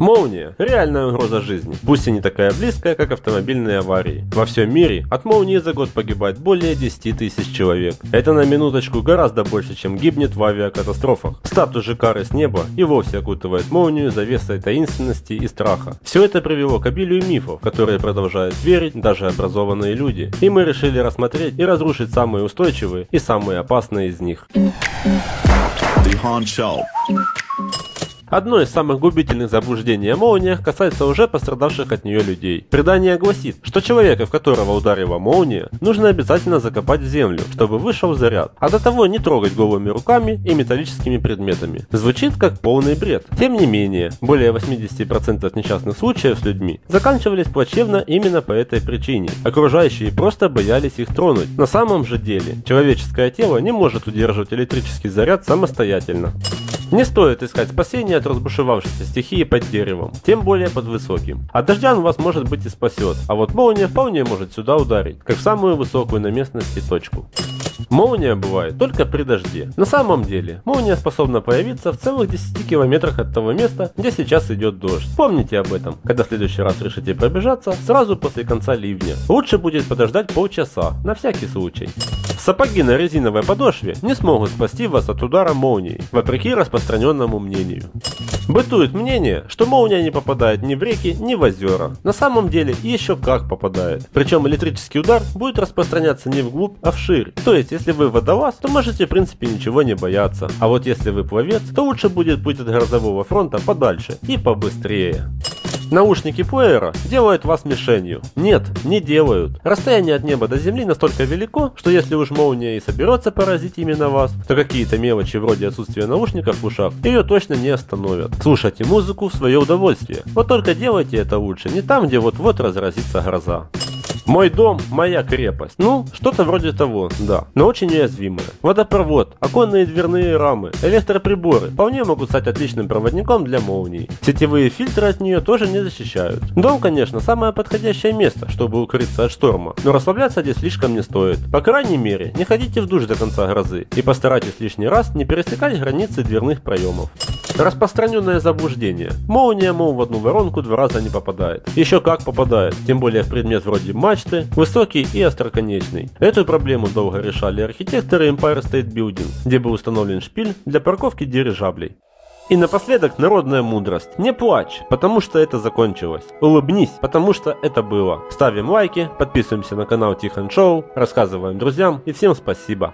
Молния – реальная угроза жизни, пусть и не такая близкая, как автомобильные аварии. Во всем мире от молнии за год погибает более 10 тысяч человек. Это на минуточку гораздо больше, чем гибнет в авиакатастрофах. Статус же кары с неба и вовсе окутывает молнию завесой таинственности и страха. Все это привело к обилию мифов, которые продолжают верить даже образованные люди. И мы решили рассмотреть и разрушить самые устойчивые и самые опасные из них. The Han Show. Одно из самых губительных заблуждений о молниях касается уже пострадавших от нее людей. Предание гласит, что человека, в которого ударила молния, нужно обязательно закопать в землю, чтобы вышел заряд, а до того не трогать голыми руками и металлическими предметами. Звучит как полный бред. Тем не менее, более 80% несчастных случаев с людьми заканчивались плачевно именно по этой причине. Окружающие просто боялись их тронуть. На самом же деле, человеческое тело не может удерживать электрический заряд самостоятельно. Не стоит искать спасения от разбушевавшейся стихии под деревом, тем более под высоким. От дождя он вас может быть и спасет, а вот молния вполне может сюда ударить, как в самую высокую на местности точку. Молния бывает только при дожде. На самом деле, молния способна появиться в целых 10 километрах от того места, где сейчас идет дождь. Помните об этом, когда в следующий раз решите пробежаться, сразу после конца ливня. Лучше будет подождать полчаса, на всякий случай. Сапоги на резиновой подошве не смогут спасти вас от удара молнии, вопреки распространенному мнению. Бытует мнение, что молния не попадает ни в реки, ни в озера. На самом деле еще как попадает. Причем электрический удар будет распространяться не вглубь, а вширь. То есть, если вы водолаз, то можете в принципе ничего не бояться. А вот если вы пловец, то лучше будет путь от грозового фронта подальше и побыстрее. Наушники плеера делают вас мишенью. Нет, не делают. Расстояние от неба до земли настолько велико, что если уж молния и соберется поразить именно вас, то какие-то мелочи вроде отсутствия наушников в ушах ее точно не остановят. Слушайте музыку в свое удовольствие. Вот только делайте это лучше не там, где вот-вот разразится гроза. Мой дом – моя крепость. Ну, что-то вроде того, да. Но очень уязвимая. Водопровод, оконные дверные рамы, электроприборы вполне могут стать отличным проводником для молний. Сетевые фильтры от нее тоже не защищают. Дом, конечно, самое подходящее место, чтобы укрыться от шторма. Но расслабляться здесь слишком не стоит. По крайней мере, не ходите в душ до конца грозы. И постарайтесь лишний раз не пересекать границы дверных проемов. Распространенное заблуждение. Молния, мол, в одну воронку два раза не попадает. Еще как попадает, тем более в предмет вроде мачты, высокий и остроконечный. Эту проблему долго решали архитекторы Empire State Building, где был установлен шпиль для парковки дирижаблей. И напоследок народная мудрость. Не плачь, потому что это закончилось. Улыбнись, потому что это было. Ставим лайки, подписываемся на канал Тихон Шоу, рассказываем друзьям и всем спасибо.